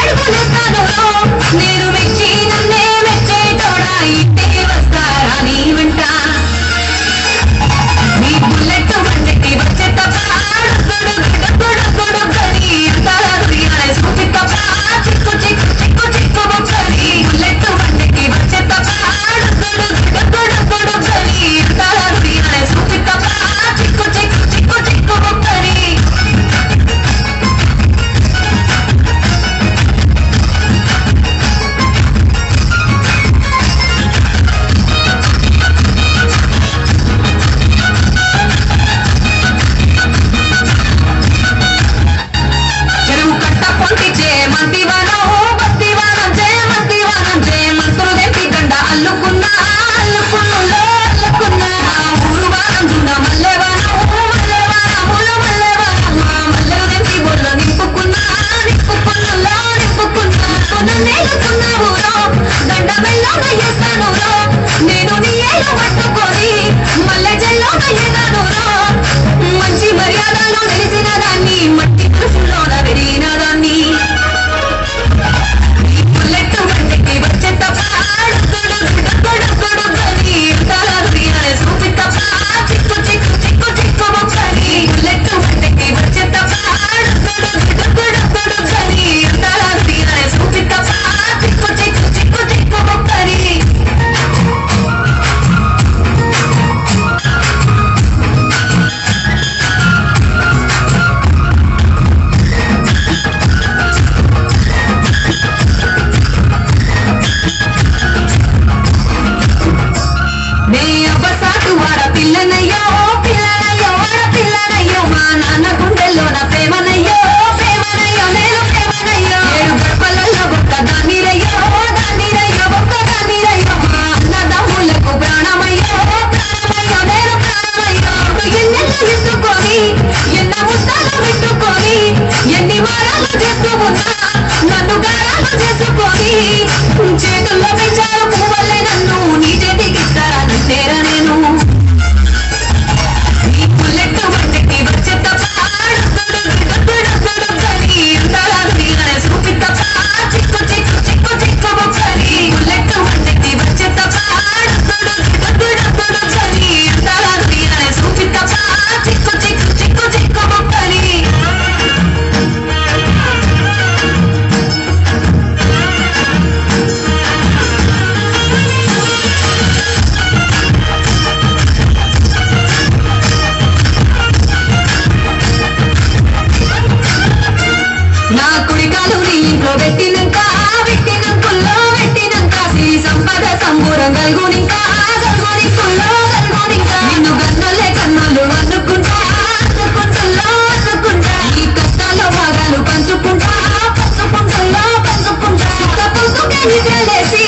ఎడుగులు కదలో నేను నన్ను గారాలు చేసుకొని చేతులు muy grande.